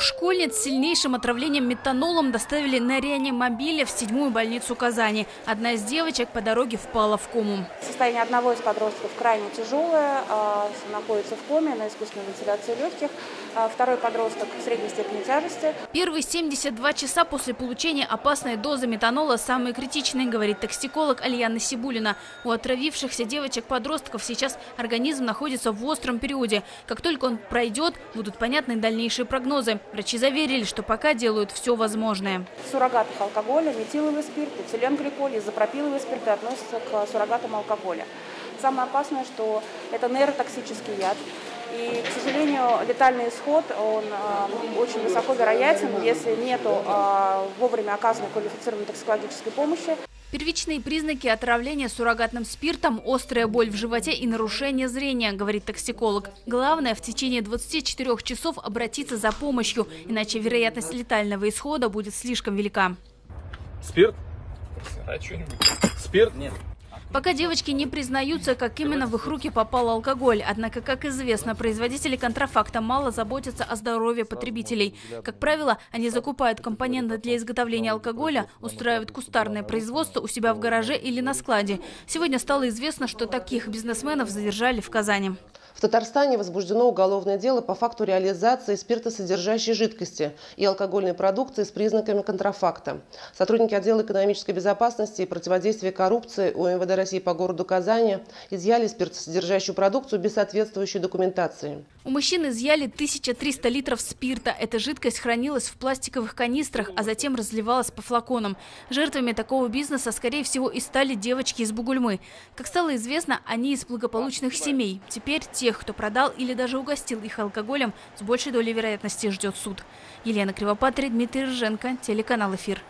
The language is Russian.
Двух школьниц с сильнейшим отравлением метанолом доставили на реанимобиле в седьмую больницу Казани. Одна из девочек по дороге впала в кому. Состояние одного из подростков крайне тяжелое, а, находится в коме на искусственной вентиляции легких. А, второй подросток в средней степени тяжести. Первые 72 часа после получения опасной дозы метанола самые критичные, говорит токсиколог Альяна Сибулина. У отравившихся девочек-подростков сейчас организм находится в остром периоде. Как только он пройдет, будут понятны дальнейшие прогнозы. Врачи заверили, что пока делают все возможное. В суррогатах алкоголя метиловый спирт, этиленгликоль, изопропиловый спирт относятся к суррогатам алкоголя. Самое опасное, что это нейротоксический яд. И, к сожалению, летальный исход, он э, очень высоко вероятен, если нет э, вовремя оказанной квалифицированной токсикологической помощи. Первичные признаки отравления суррогатным спиртом – острая боль в животе и нарушение зрения, говорит токсиколог. Главное, в течение 24 часов обратиться за помощью, иначе вероятность летального исхода будет слишком велика. Спирт? Спирт? Нет. Пока девочки не признаются, как именно в их руки попал алкоголь. Однако, как известно, производители контрафакта мало заботятся о здоровье потребителей. Как правило, они закупают компоненты для изготовления алкоголя, устраивают кустарное производство у себя в гараже или на складе. Сегодня стало известно, что таких бизнесменов задержали в Казани. В Татарстане возбуждено уголовное дело по факту реализации спиртосодержащей жидкости и алкогольной продукции с признаками контрафакта. Сотрудники отдела экономической безопасности и противодействия коррупции УМВД России по городу Казани изъяли спиртосодержащую продукцию без соответствующей документации. У мужчин изъяли 1300 литров спирта. Эта жидкость хранилась в пластиковых канистрах, а затем разливалась по флаконам. Жертвами такого бизнеса, скорее всего, и стали девочки из Бугульмы. Как стало известно, они из благополучных семей. Теперь тех, кто продал или даже угостил их алкоголем, с большей долей вероятности ждет суд. Елена Кривопатрия, Дмитрий Рженко, телеканал «Эфир».